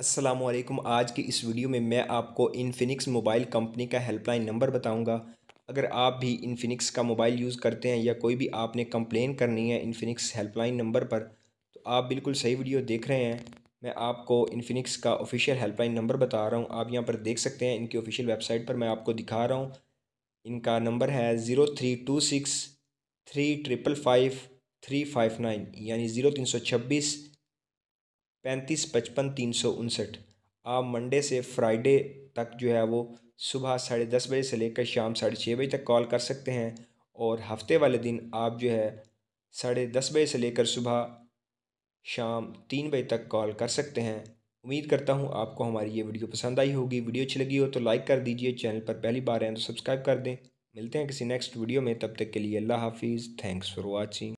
असलकुम आज की इस वीडियो में मैं आपको इनफिनिक्स मोबाइल कंपनी का हेल्पलाइन नंबर बताऊँगा। अगर आप भी इनफिनिक्स का मोबाइल यूज़ करते हैं या कोई भी आपने कंप्लेन करनी है इनफिनिक्स हेल्पलाइन नंबर पर तो आप बिल्कुल सही वीडियो देख रहे हैं। मैं आपको इनफिनिक्स का ऑफिशियल हेल्पलाइन नंबर बता रहा हूँ। आप यहाँ पर देख सकते हैं, इनकी ऑफिशियल वेबसाइट पर मैं आपको दिखा रहा हूँ। इनका नंबर है zero three two six three triple five three five nine यानी ज़ीरो तीन सौ छब्बीस पैंतीस पचपन तीन सौ उनसठ। आप मंडे से फ्राइडे तक जो है वो सुबह साढ़े दस बजे से लेकर शाम साढ़े छः बजे तक कॉल कर सकते हैं और हफ़्ते वाले दिन आप जो है साढ़े दस बजे से लेकर सुबह शाम तीन बजे तक कॉल कर सकते हैं। उम्मीद करता हूँ आपको हमारी ये वीडियो पसंद आई होगी। वीडियो अच्छी लगी हो तो लाइक कर दीजिए, चैनल पर पहली बार आए तो सब्सक्राइब कर दें। मिलते हैं किसी नेक्स्ट वीडियो में, तब तक के लिए अल्लाह हाफिज़। Thanks for watching.